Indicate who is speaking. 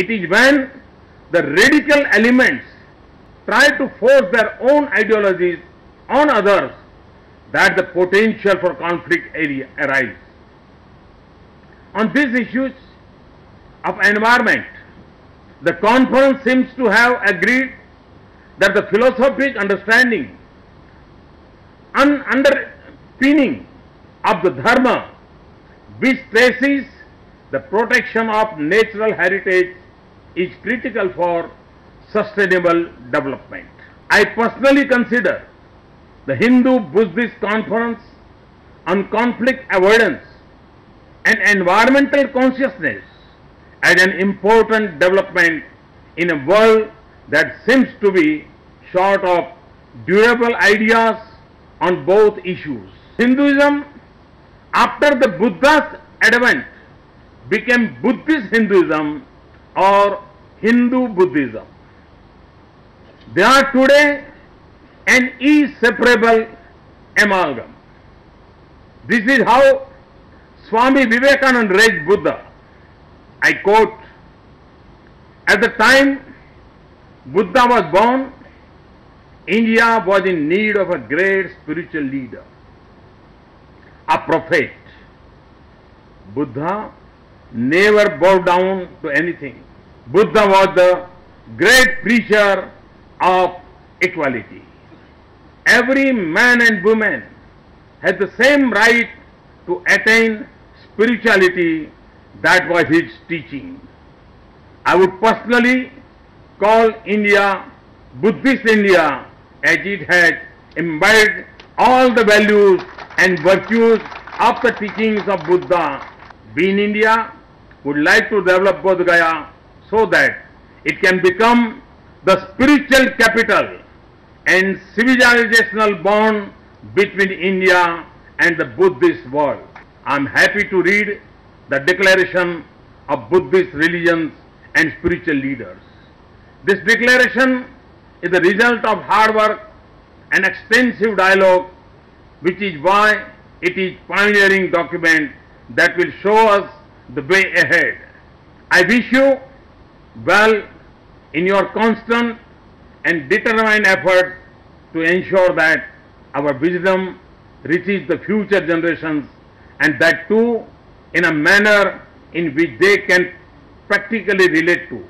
Speaker 1: It is when the radical elements try to force their own ideologies on others that the potential for conflict area arises. On these issues of environment, the conference seems to have agreed that the philosophic understanding and underpinning of the dharma which stresses the protection of natural heritage is critical for sustainable development. I personally consider the Hindu-Buddhist conference on conflict avoidance and environmental consciousness as an important development in a world that seems to be short of durable ideas on both issues. Hinduism, after the Buddha's advent, became Buddhist Hinduism or Hindu Buddhism. They are today an inseparable amalgam. This is how Swami Vivekananda raised Buddha. I quote, at the time Buddha was born, India was in need of a great spiritual leader, a prophet. Buddha never bowed down to anything. Buddha was the great preacher of equality. Every man and woman has the same right to attain spirituality that was his teaching. I would personally call India Buddhist India as it has imbibed all the values and virtues of the teachings of Buddha. We in India would like to develop Bodh Gaya so that it can become the spiritual capital and civilizational bond between India and the Buddhist world. I am happy to read the declaration of Buddhist religions and spiritual leaders. This declaration is the result of hard work and extensive dialogue, which is why it is pioneering document that will show us the way ahead. I wish you well in your constant and determined effort to ensure that our wisdom reaches the future generations and that too in a manner in which they can practically relate to.